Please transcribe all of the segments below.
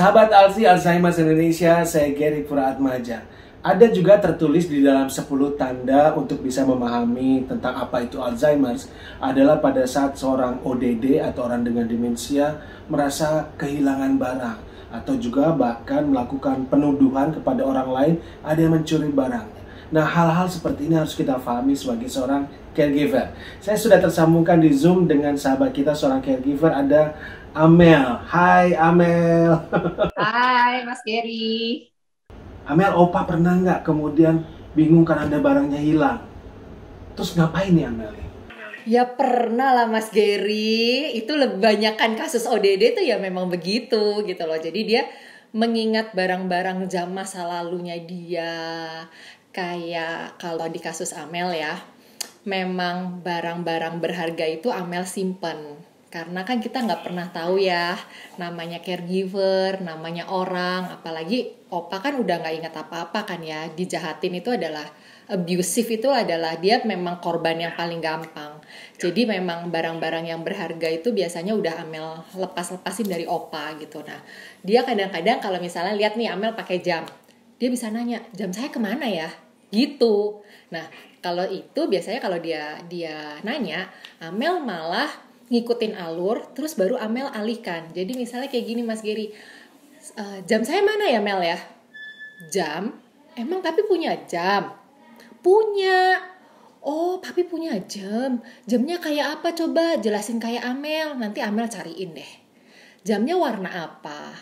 Sahabat Alzi Alzheimer Indonesia, saya Gary Puraatmaja. Ada juga tertulis di dalam 10 tanda untuk bisa memahami tentang apa itu Alzheimer adalah pada saat seorang ODD atau orang dengan demensia merasa kehilangan barang atau juga bahkan melakukan penuduhan kepada orang lain ada yang mencuri barang. Nah, hal-hal seperti ini harus kita pahami sebagai seorang caregiver. Saya sudah tersambungkan di Zoom dengan sahabat kita seorang caregiver ada Amel. Hai Amel. Hai Mas Gary. Amel, Opa pernah nggak kemudian bingung karena ada barangnya hilang? Terus ngapain nih Amel? Ya pernah lah Mas Gary. Itu lebih banyak kan kasus ODD tuh ya memang begitu gitu loh. Jadi dia mengingat barang-barang jam masa lalunya dia. Kayak kalau di kasus Amel ya, memang barang-barang berharga itu Amel simpen karena kan kita nggak pernah tahu ya namanya caregiver, namanya orang, apalagi opa kan udah nggak ingat apa-apa kan ya dijahatin itu adalah abusive itu adalah dia memang korban yang paling gampang. Jadi memang barang-barang yang berharga itu biasanya udah Amel lepas-lepasin dari opa gitu. Nah dia kadang-kadang kalau misalnya lihat nih Amel pakai jam, dia bisa nanya jam saya ke mana ya? Gitu. Nah kalau itu biasanya kalau dia dia nanya, Amel malah ngikutin alur terus baru Amel alihkan. Jadi misalnya kayak gini Mas Giri uh, jam saya mana ya Mel ya? Jam? Emang tapi punya jam? Punya. Oh tapi punya jam. Jamnya kayak apa? Coba jelasin kayak Amel. Nanti Amel cariin deh. Jamnya warna apa?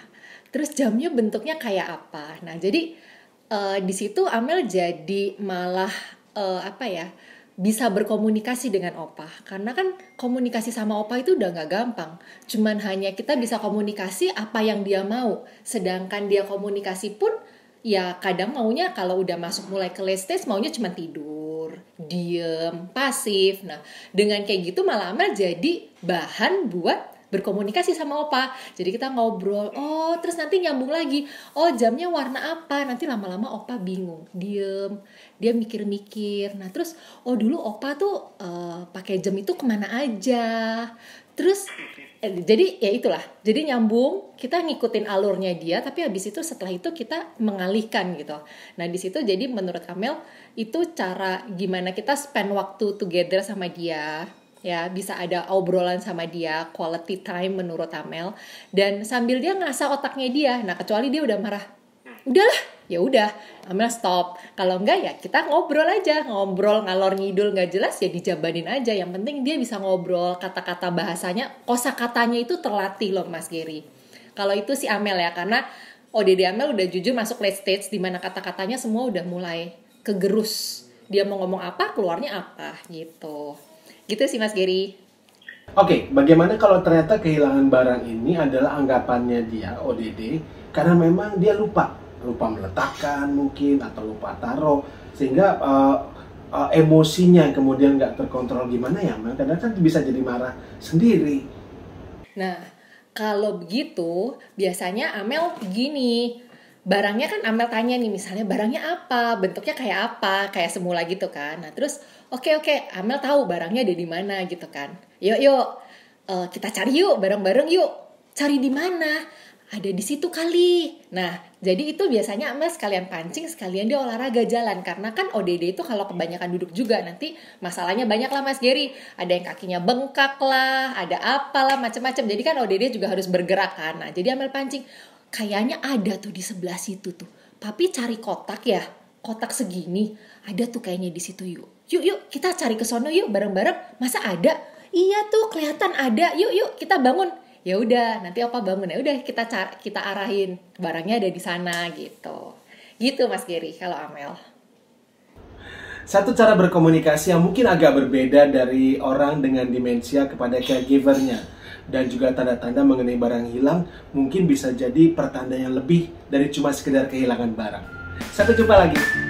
Terus jamnya bentuknya kayak apa? Nah jadi uh, di situ Amel jadi malah uh, apa ya bisa berkomunikasi dengan opa. Karena kan komunikasi sama opa itu udah nggak gampang. Cuman hanya kita bisa komunikasi apa yang dia mau. Sedangkan dia komunikasi pun ya kadang maunya kalau udah masuk mulai ke late stage maunya cuma tidur diem pasif. Nah dengan kayak gitu malah amal jadi bahan buat berkomunikasi sama opa. Jadi kita ngobrol oh terus nanti nyambung lagi. Oh jamnya warna apa? Nanti lama-lama opa bingung diem. Dia mikir-mikir. Nah terus oh dulu opa tuh uh, pakai jam itu ke mana aja? Terus eh, jadi ya itulah. Jadi nyambung kita ngikutin alurnya dia tapi habis itu setelah itu kita mengalihkan gitu. Nah di situ jadi menurut Kamel itu cara gimana kita spend waktu together sama dia ya bisa ada obrolan sama dia quality time menurut Amel. Dan sambil dia ngasah otaknya dia nah kecuali dia udah marah udahlah ya udah Amel stop. Kalau enggak ya kita ngobrol aja. Ngobrol ngalor ngidul nggak jelas ya dijabanin aja. Yang penting dia bisa ngobrol kata-kata bahasanya kosa katanya itu terlatih loh Mas Gary. Kalau itu si Amel ya karena ODD Amel udah jujur masuk late stage di mana kata-katanya semua udah mulai kegerus. Dia mau ngomong apa keluarnya apa gitu Gitu sih Mas Gary. Oke, okay, bagaimana kalau ternyata kehilangan barang ini adalah anggapannya dia ODD karena memang dia lupa, lupa meletakkan mungkin atau lupa taruh sehingga uh, uh, emosinya kemudian nggak terkontrol gimana ya, karena kan bisa jadi marah sendiri. Nah, kalau begitu biasanya Amel gini, barangnya kan Amel tanya nih misalnya barangnya apa, bentuknya kayak apa, kayak semula gitu kan. Nah terus oke okay, oke okay, Amel tahu barangnya ada di mana gitu kan. Yuk yuk uh, kita cari yuk bareng-bareng yuk. Cari di mana? Ada di situ kali. Nah jadi itu biasanya Amel sekalian pancing sekalian dia olahraga jalan karena kan ODD itu kalau kebanyakan duduk juga nanti masalahnya banyak lah Mas Gary. Ada yang kakinya bengkak lah, ada apalah macam-macam. Jadi kan ODD juga harus bergerak kan. Nah jadi Amel pancing kayaknya ada tuh di sebelah situ tuh. Papi cari kotak ya, kotak segini. Ada tuh kayaknya di situ yuk. Yuk yuk kita cari ke sono yuk bareng-bareng. Masa ada? Iya tuh kelihatan ada. Yuk yuk kita bangun. Ya udah nanti apa bangun ya udah kita cari, kita arahin barangnya ada di sana gitu. Gitu Mas Gary kalau Amel. Satu cara berkomunikasi yang mungkin agak berbeda dari orang dengan demensia kepada caregivernya dan juga tanda-tanda mengenai barang hilang mungkin bisa jadi pertanda yang lebih dari cuma sekedar kehilangan barang. Sampai jumpa lagi.